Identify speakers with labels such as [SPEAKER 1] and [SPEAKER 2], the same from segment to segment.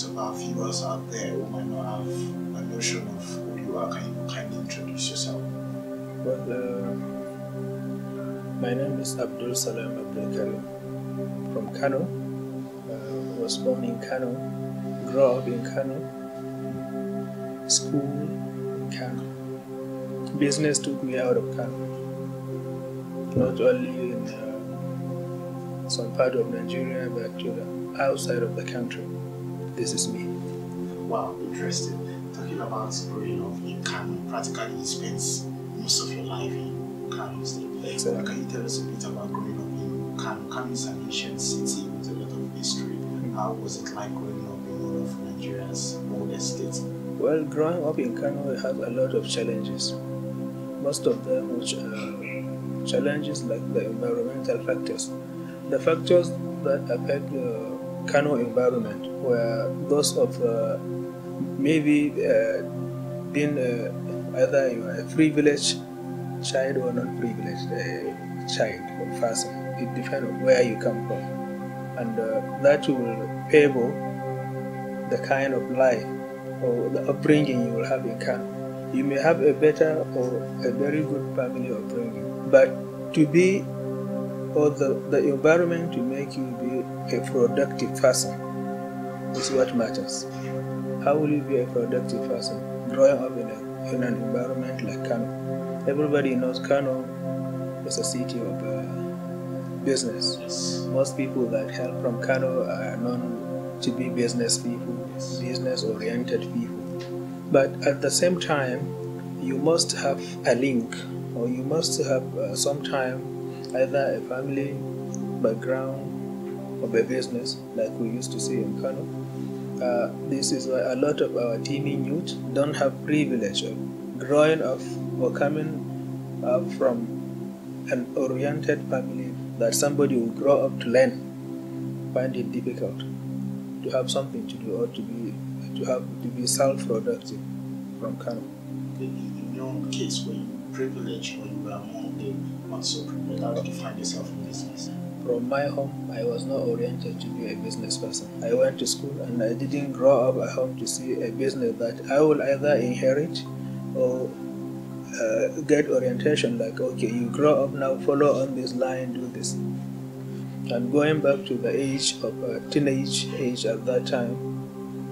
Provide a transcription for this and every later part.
[SPEAKER 1] of our viewers out there who might not have a notion of who you are, can you kindly introduce yourself?
[SPEAKER 2] Well, uh, my name is Abdulsalam Abdulkareem from Kano. Uh, was born in Kano, grew up in Kano, school in Kano. Business took me out of Kano, not only in uh, some part of Nigeria, but to the outside of the country. This is me.
[SPEAKER 1] Wow, interesting. Talking about growing up in Kano, practically you spent most of your life in Kano State.
[SPEAKER 2] Exactly.
[SPEAKER 1] Can you tell us a bit about growing up in Kano? Kano is an ancient city with a lot of history. Mm-hmm. How was it like growing up in one of Nigeria's oldest states?
[SPEAKER 2] Well, growing up in Kano has a lot of challenges. Most of them, which are challenges like the environmental factors. The factors that affect the Kano environment where those of uh, maybe uh, being uh, either you are a privileged child or not privileged uh, child or person. It depends on where you come from, and uh, that will favor the kind of life or the upbringing you will have in Kano. You may have a better or a very good family upbringing, but to be or the, the environment to make you be a productive person is what matters. How will you be a productive person growing up in, a, in an environment like Kano? Everybody knows Kano is a city of uh, business.
[SPEAKER 1] Yes.
[SPEAKER 2] Most people that hail from Kano are known to be business people, business oriented people. But at the same time, you must have a link or you must have uh, some time either a family background or a business like we used to see in Kano. Uh, this is why a lot of our teeming youth don't have privilege of growing up or coming up from an oriented family that somebody will grow up to learn find it difficult to have something to do or to be to have to be self-productive from Kano.
[SPEAKER 1] In your case, were you privileged or you were among the privileged? How did you find yourself in business?
[SPEAKER 2] From my home, I was not oriented to be a business person. I went to school and I didn't grow up at home to see a business that I will either inherit or uh, get orientation like, okay, you grow up now, follow on this line, do this. And going back to the age of uh, teenage age at that time,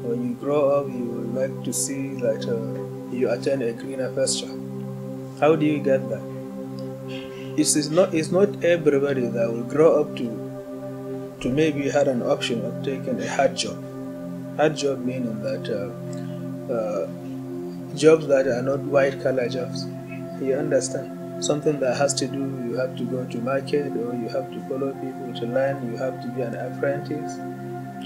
[SPEAKER 2] when you grow up, you would like to see that uh, you attend a greener pasture. How do you get that? It is not. It's not everybody that will grow up to to maybe had an option of taking a hard job. Hard job meaning that uh, uh, jobs that are not white collar jobs. You understand? Something that has to do. You have to go to market, or you have to follow people to learn. You have to be an apprentice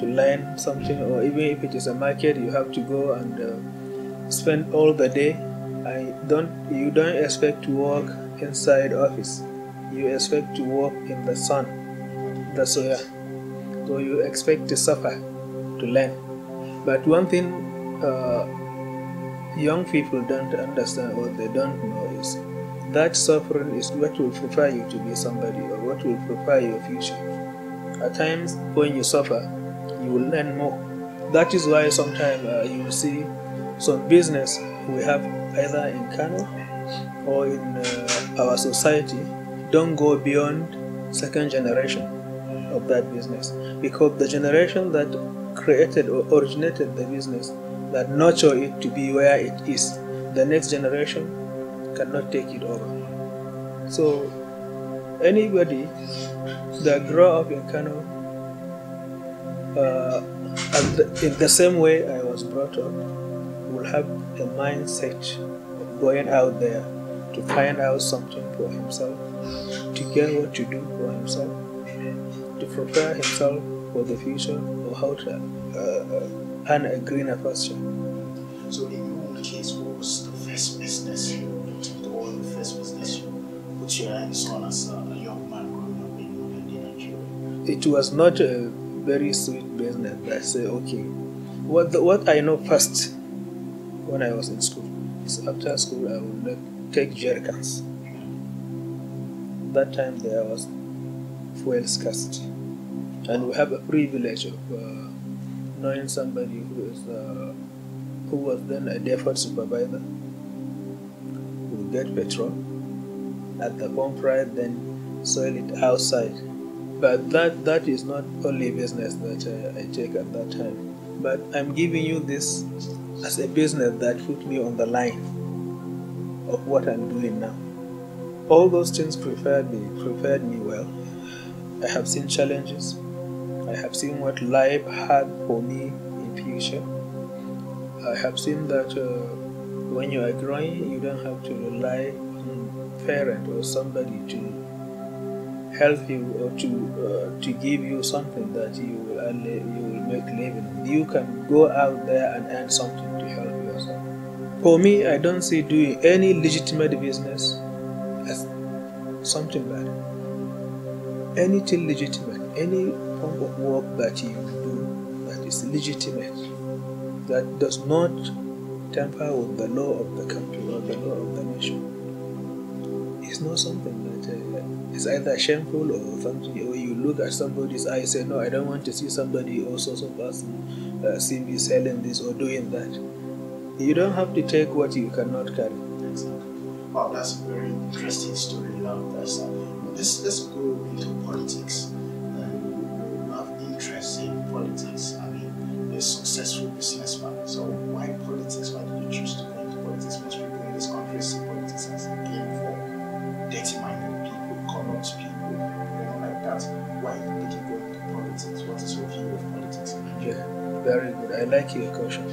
[SPEAKER 2] to learn something, or even if it is a market, you have to go and uh, spend all the day. I don't. You don't expect to work inside office. You expect to work in the sun, the soil. So you expect to suffer to learn. But one thing uh, young people don't understand or they don't know is that suffering is what will prepare you to be somebody or what will prepare your future. At times when you suffer, you will learn more. That is why sometimes uh, you see some business we have either in Kano or in uh, our society don't go beyond second generation of that business. Because the generation that created or originated the business that nurture it to be where it is the next generation cannot take it over. So anybody that grow up in Kano uh, in the same way I was brought up will have a mindset going out there to find out something for himself, to get what to do for himself, to prepare himself for the future or how to uh, earn a greener pasture.
[SPEAKER 1] So, in your own case, what was the first business you looked or the first business you put your hands on as a, a young man growing up in modern Nigeria?
[SPEAKER 2] It was not a very sweet business. I say, okay, what the, what I know first when I was in school. Is after school I would make, take jerry cans. That time there was fuel scarcity, and we have a privilege of uh, knowing somebody who is uh, who was then a depot supervisor. We get petrol at the pump right, then sell it outside. But that that is not only business that uh, I take at that time. But I'm giving you this as a business that put me on the line of what I'm doing now. All those things prepared me prepared me well. I have seen challenges. I have seen what life had for me in future. I have seen that uh, when you are growing, you don't have to rely on parent or somebody to help you or to uh, to give you something that you will you will make living. You can go out there and earn something to help yourself. For me, I don't see doing any legitimate business as something bad. Anything legitimate, any form of work that you do that is legitimate, that does not tamper with the law of the country or the law of the nation, is not something that uh, is either shameful or something. Or you look at somebody's eye, and say, "No, I don't want to see somebody or so so person uh, see me selling this or doing that." You don't have to take what you cannot carry.
[SPEAKER 1] Exactly. Wow, that's a very interesting story. Love that's uh, let's let's go into politics. I like your
[SPEAKER 2] question.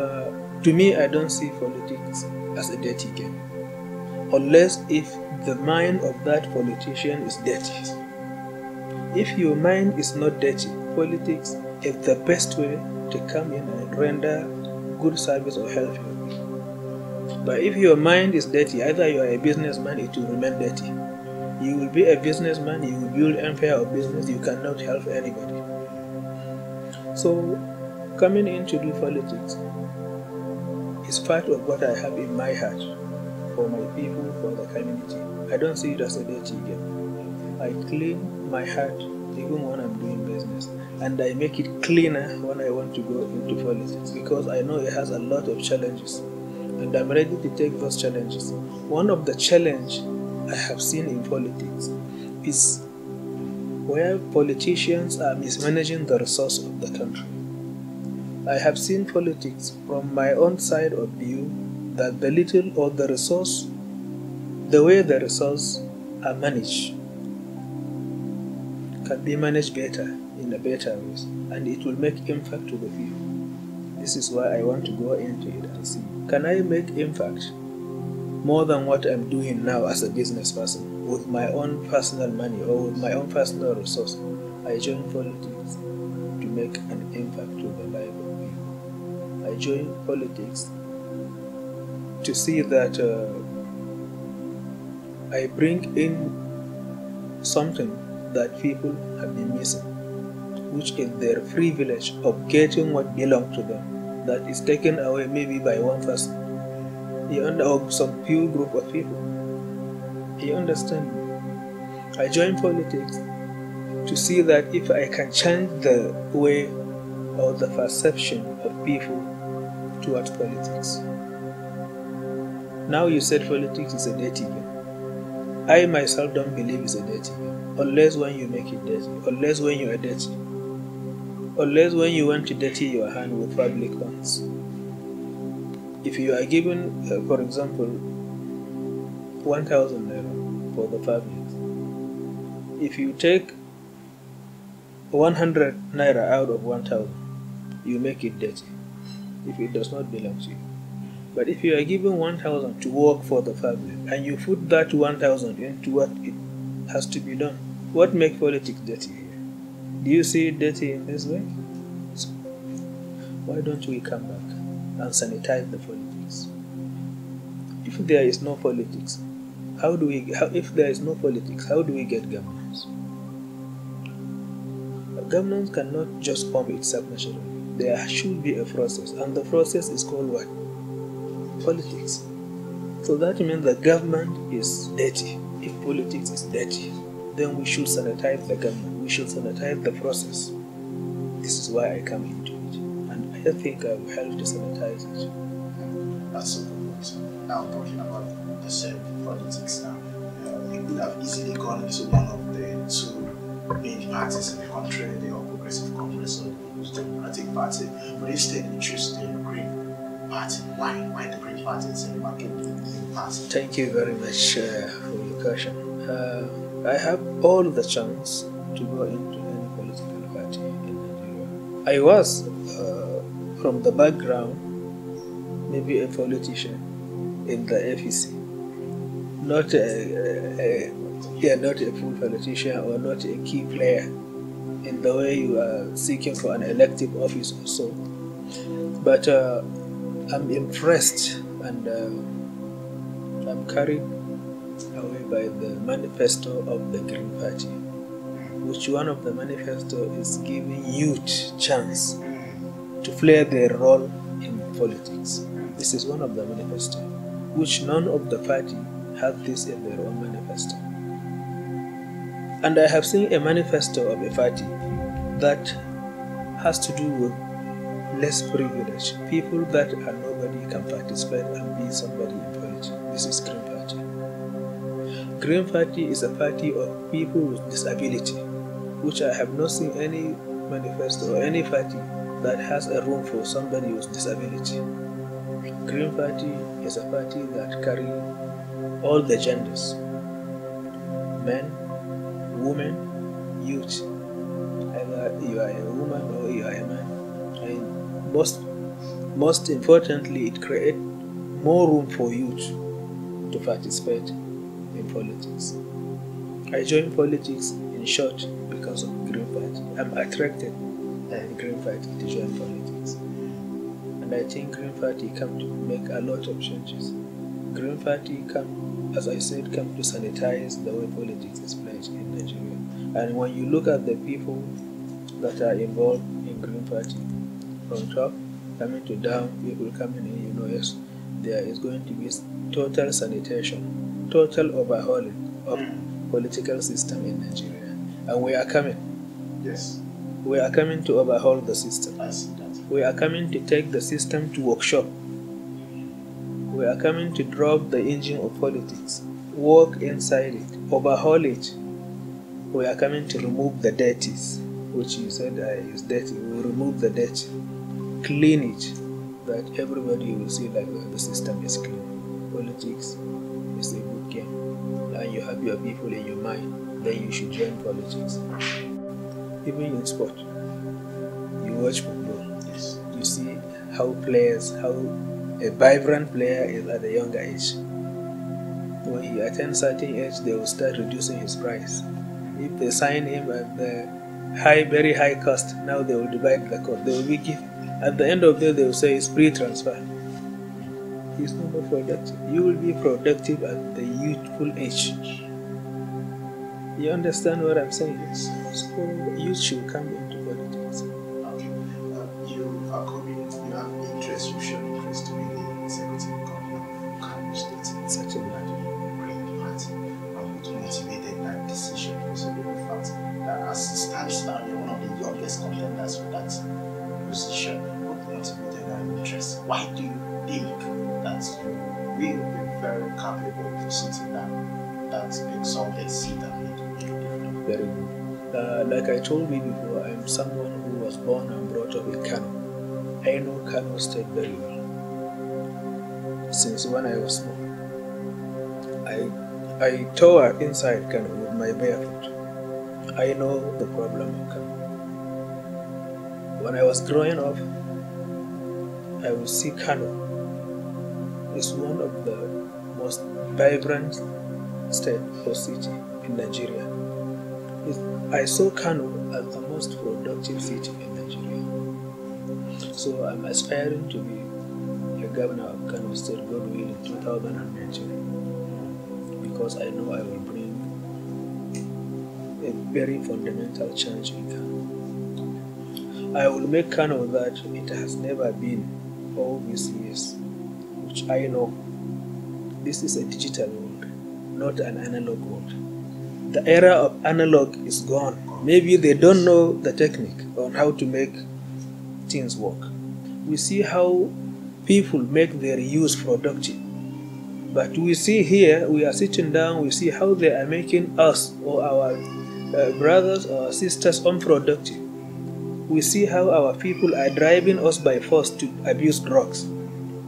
[SPEAKER 2] Uh, to me, I don't see politics as a dirty game, unless if the mind of that politician is dirty. If your mind is not dirty, politics is the best way to come in and render good service or help you. But if your mind is dirty, either you are a businessman, it will remain dirty. You will be a businessman, you will build empire of business, you cannot help anybody. So, coming in to do politics is part of what I have in my heart for my people, for the community. I don't see it as a dirty game. I clean my heart even when I'm doing business, and I make it cleaner when I want to go into politics because I know it has a lot of challenges, and I'm ready to take those challenges. One of the challenge I have seen in politics is where politicians are mismanaging the resource of the country. I have seen politics from my own side of view that the little or the resource, the way the resource are managed, can be managed better in a better ways, and it will make impact to the people. This is why I want to go into it and see can I make impact more than what I'm doing now as a business person with my own personal money or with my own personal resource. I join politics to make an impact to the life. I join politics to see that uh, I bring in something that people have been missing, which is their privilege of getting what belongs to them, that is taken away maybe by one person, under or some few group of people. You understand? I join politics to see that if I can change the way or the perception of people towards politics. Now you said politics is a dirty game. I myself don't believe it's a dirty game, unless when you make it dirty, unless when you are dirty, unless when you want to dirty your hand with public funds. If you are given, uh, for example, 1,000 naira for the public, if you take 100 naira out of 1,000, you make it dirty if it does not belong to you. But if you are given 1,000 to work for the family and you put that 1,000 into what it has to be done, what makes politics dirty here? Do you see it dirty in this way? So, why don't we come back and sanitize the politics? If there is no politics, how do we? If there is no politics, how do we get governance? Governance cannot just form itself naturally. There should be a process, and the process is called what? politics. So that means the government is dirty. If politics is dirty, then we should sanitize the government. We should sanitize the process. This is why I come into it. And I think I will help to sanitize it.
[SPEAKER 1] That's a good. Now, talking about the same politics now, uh, you could have easily gone into one of the two main parties in the country, Progressive Congress or the Democratic Party, but instead you choose the Green Party. Why? Why the Green Party instead of the Party?
[SPEAKER 2] Thank you very much uh, for your question. Uh, I have all the chance to go into any political party in Nigeria. I was, uh, from the background, maybe a politician in the FEC, not a, a, a yeah, not a full politician or not a key player in the way you are seeking for an elective office or so. But uh, I'm impressed and uh, I'm carried away by the manifesto of the Green Party, which one of the manifesto is giving youth chance to play their role in politics. This is one of the manifesto, which none of the party has this in their own manifesto. And I have seen a manifesto of a party that has to do with less privilege. People that are nobody can participate and be somebody in politics. This is Green Party. Green Party is a party of people with disability, which I have not seen any manifesto or any party that has a room for somebody with disability. Green Party is a party that carry all the genders men, women, youth. Either you are a woman or you are a man. And most, most importantly, it creates more room for youth to participate in politics. I joined politics in short because of Green Party. I'm attracted by Green Party to join politics. And I think Green Party to make a lot of changes. Green Party come, as I said, come to sanitize the way politics is played in Nigeria. And when you look at the people that are involved in Green Party, from top coming to down, people coming in, you know, yes, there is going to be total sanitation, total overhauling of mm. political system in Nigeria. And we are coming.
[SPEAKER 1] Yes,
[SPEAKER 2] We are coming to overhaul the system.
[SPEAKER 1] I see that.
[SPEAKER 2] We are coming to take the system to workshop. We are coming to drop the engine of politics, work inside it, overhaul it. We are coming to remove the dirties, which you said uh, is dirty. We remove the dirt, clean it, that everybody will see like uh, the system is clean. Politics is a good game, and you have your people in your mind. Then you should join politics. Even in sport, you watch football
[SPEAKER 1] Yes,
[SPEAKER 2] you see how players, how a vibrant player is at a younger age. When he attains certain age, they will start reducing his price. If they sign him at the high, very high cost, now they will divide the cost. They will be give. At the end of the day, they will say it's free transfer. He's no more productive. You will be productive at the youthful age. You understand what I'm saying? So youth should come into politics.
[SPEAKER 1] Uh, you are coming,
[SPEAKER 2] like I told you before, I'm someone who was born and brought up in Kano. I know Kano State very well. Since when I was small, I I tour inside Kano with my bare foot. I know the problem of Kano. When I was growing up, I would see Kano is one of the most vibrant state or city in Nigeria. I saw Kano as the most productive city in Nigeria. So I'm aspiring to be a governor of Kano State, God willing, in 2019, because I know I will bring a very fundamental change in Kano. I will make Kano that it has never been all these years, which I know this is a digital world, not an analog world. The era of analog is gone. Maybe they don't know the technique on how to make things work. We see how people make their use productive. But we see here, we are sitting down, we see how they are making us or our uh, brothers or sisters unproductive. We see how our people are driving us by force to abuse drugs.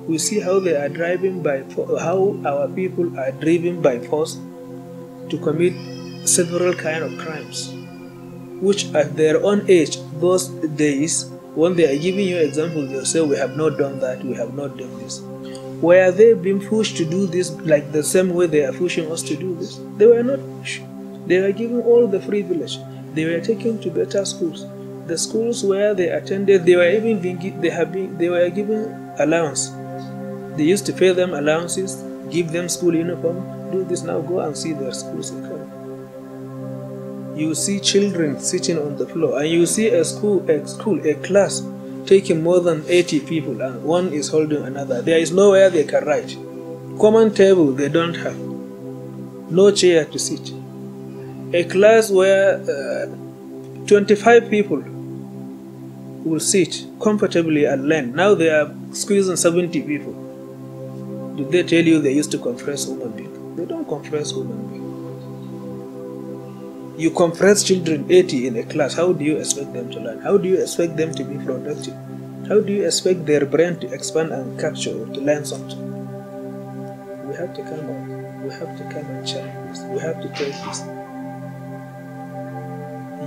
[SPEAKER 2] We see how they are driving by how our people are driven by force to commit several kind of crimes, which at their own age, those days, when they are giving you examples, they'll say, "We have not done that. We have not done this." Were they being pushed to do this like the same way they are pushing us to do this? They were not pushed. They were given all the privilege. They were taken to better schools. The schools where they attended, they were even being they have been they were given allowance. They used to pay them allowances, give them school uniform. Do this now. Go and see their schools. You see children sitting on the floor, and you see a school, a school, a class taking more than 80 people, and one is holding another. There is nowhere they can write. Common table they don't have. No chair to sit a class where uh, 25 people will sit comfortably and learn. Now they are squeezing 70 people. Did they tell you they used to compress human being? They don't compress human being. You compress children 80 in a class. How do you expect them to learn? How do you expect them to be productive? How do you expect their brain to expand and capture or to learn something? We have to come out. We have to come and change this. We have to take this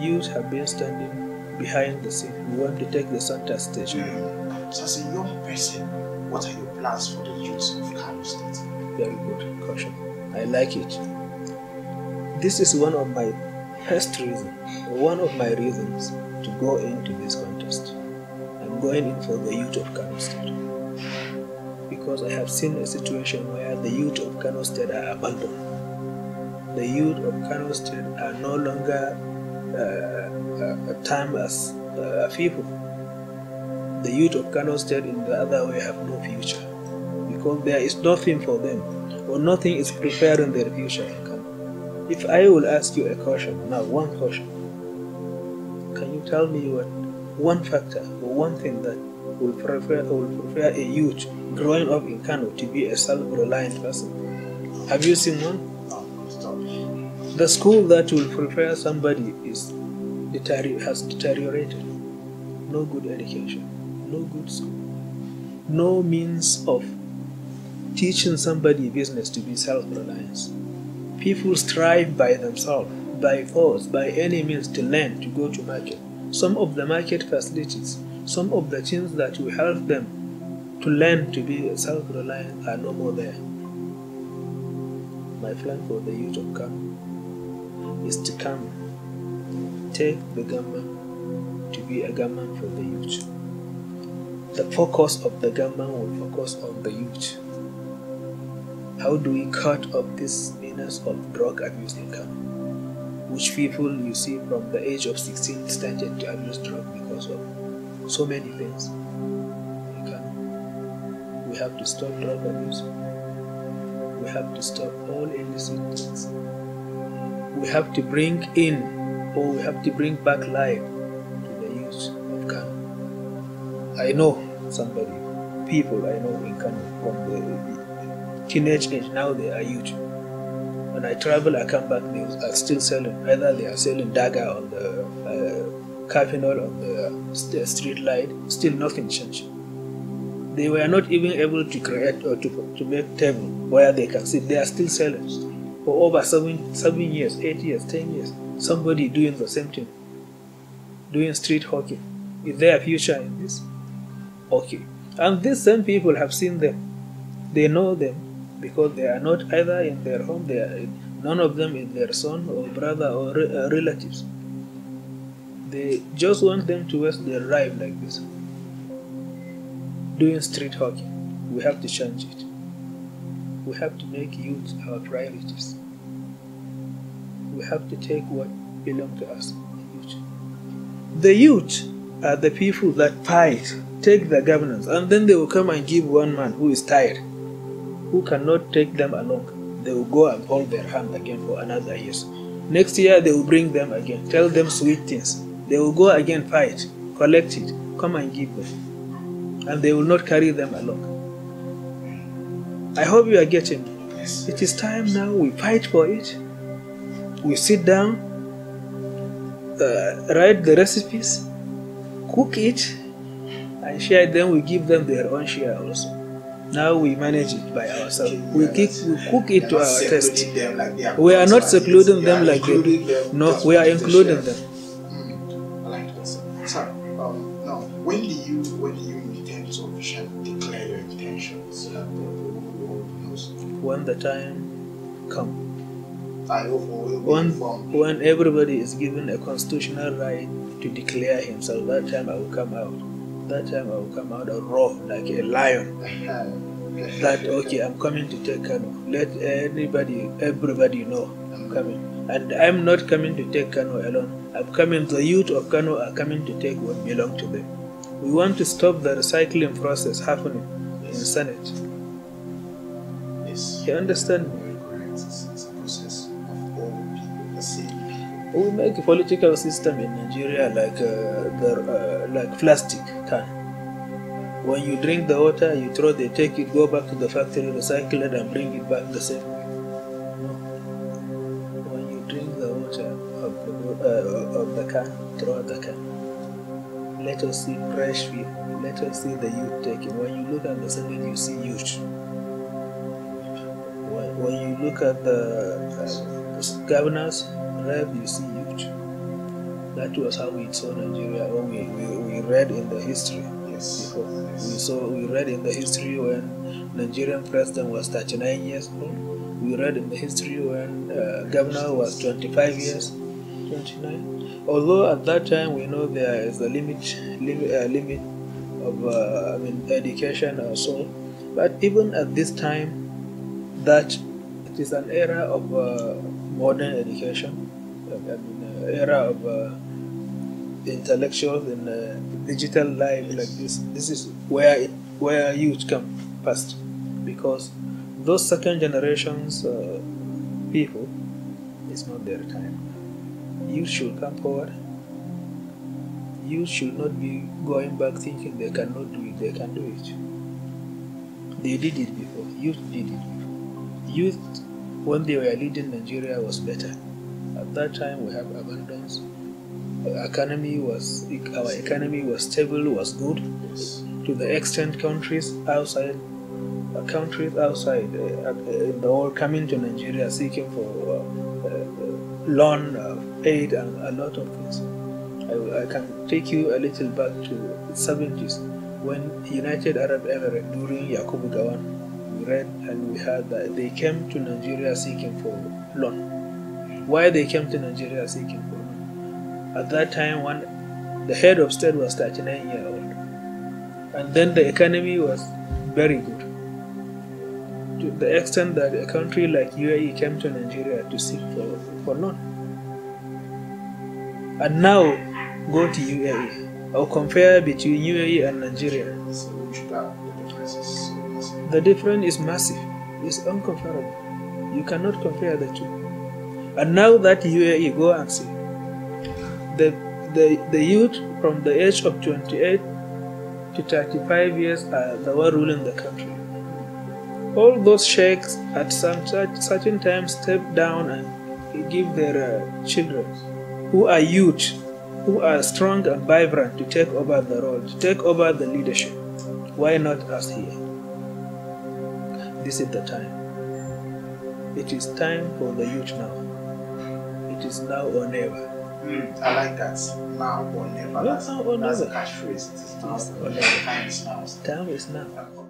[SPEAKER 2] youth have been standing behind the scene. We want to take the center stage.
[SPEAKER 1] Mm. So, as a young person, what are your plans for the youth of Kano State?
[SPEAKER 2] Very good question. I like it. This is one of my first reasons, one of my reasons to go into this contest. I'm going in for the youth of Kano State because I have seen a situation where the youth of Kano State are abandoned. The youth of Kano State are no longer uh, time as uh, people. The youth of Kano State in the other way have no future because there is nothing for them or nothing is preparing their future. If I will ask you a question now, one question, can you tell me what one factor or one thing that will prefer will prepare a youth growing up in Kano to be a self-reliant person? Have you seen one? The school that will prepare somebody is has deteriorated. No good education, no good school, no means of teaching somebody business to be self-reliance. People strive by themselves, by force, by any means to learn to go to market. Some of the market facilities, some of the things that will help them to learn to be self-reliant are no more there. My plan for the youth of Kano is to come, take the government to be a government for the youth. The focus of the government will focus on the youth. How do we cut off this of drug abuse in Kano? Which people you see from the age of 16 started to abuse drug because of so many things in. We have to stop drug abuse. We have to stop all illicit things we have to bring in or we have to bring back life to the youth of Kano. I know somebody, people I know in Kano from the teenage age, now they are youth. When I travel, I come back, they are still selling. Either they are selling dagger on the uh, capital on the street light, still nothing changed. They were not even able to create or to, to make table where they can sit. They are still selling for over seven, seven years, eight years, ten years, somebody doing the same thing, doing street hockey. Is there a future in this? Okay. And these same people have seen them. They know them because they are not either in their home, they are none of them is their son or brother or re- uh, relatives. They just want them to waste their life like this. Doing street hockey. We have to change it we have to make youth our priorities. We have to take what belongs to us. The youth are the people that fight, take the governance, and then they will come and give one man who is tired who cannot take them along, they will go and hold their hand again for another year. Next year, they will bring them again, tell them sweet things. They will go again, fight, collect it, come and give them. And they will not carry them along. I hope you are getting.
[SPEAKER 1] Yes.
[SPEAKER 2] It is time now we fight for it. We sit down, uh, write the recipes, cook it, and share. Then we give them their own share also. Now we manage it by ourselves. We, we cook it to our taste.
[SPEAKER 1] secluding them like they are
[SPEAKER 2] We are not secluding them like they do. No, we are including them.
[SPEAKER 1] Mm, I like that. sir. Um, now, when do you when do you intend to officially declare your intentions? Uh, the, the, world knows.
[SPEAKER 2] When the time comes.
[SPEAKER 1] I hope we will
[SPEAKER 2] when, when everybody is given a constitutional right to declare himself, that time I will come out. That time I will come out roar like a lion. That okay, I'm coming to take Kano. Let anybody, everybody know I'm coming. And I'm not coming to take Kano alone. I'm coming. The youth of Kano are coming to take what belong to them. We want to stop the recycling process happening in Senate.
[SPEAKER 1] Yes.
[SPEAKER 2] You understand? me?
[SPEAKER 1] Very correct. It's, it's a process of all people, the same people.
[SPEAKER 2] We make a political system in Nigeria like uh, the uh, like plastic can. When you drink the water, you throw, they take it, go back to the factory, recycle it, and bring it back the same way. When you drink the water of the uh, of the can, throw the can. Let us see fresh view. Let us see the youth taking. When you look at the Senate, you see youth. When, when you look at the uh, governors, rep, you see. That was how we saw Nigeria when we, we, we read in the history
[SPEAKER 1] Yes.
[SPEAKER 2] before. We saw we read in the history when Nigerian president was 39 years old. We read in the history when uh, governor was 25 years, 29. Although at that time we know there is a limit limit, uh, limit of uh, I mean education also, but even at this time, that it is an era of uh, modern education, I mean uh, era of uh, intellectuals in uh, digital life like this. This is where it, where youth come first, because those second generations uh, people, it's not their time. Youth should come forward. Youth should not be going back thinking they cannot do it. They can do it. They did it before. Youth did it before. Youth, when they were leading Nigeria, was better. At that time, we have abundance economy was our economy was stable was good
[SPEAKER 1] Yes.
[SPEAKER 2] to the extent countries outside uh, countries outside uh, uh, the world coming to Nigeria seeking for uh, uh, loan uh, aid and a lot of things. I, I can take you a little back to the 70s when United Arab Emirates during Yakubu Gowon we read and we heard that they came to Nigeria seeking for loan. Why they came to Nigeria seeking for loan? At that time, one the head of state was 39 year old, and then the economy was very good. To the extent that a country like UAE came to Nigeria to seek for, for loan. And now go to UAE or compare between UAE and Nigeria.
[SPEAKER 1] The difference is massive.
[SPEAKER 2] The difference is massive. It's uncomparable. You cannot compare the two. And now that UAE, go and see. The, the, the youth from the age of 28 to 35 years are the one ruling the country. All those sheikhs at some certain time step down and give their uh, children, who are youth, who are strong and vibrant, to take over the role, to take over the leadership. Why not us here? This is the time. It is time for the youth now. It is now or never.
[SPEAKER 1] Mm, I like that. Now or never.
[SPEAKER 2] Yeah,
[SPEAKER 1] That's,
[SPEAKER 2] now or
[SPEAKER 1] that's a catchphrase. It is now or never.
[SPEAKER 2] never.
[SPEAKER 1] Time is now.
[SPEAKER 2] Time is now.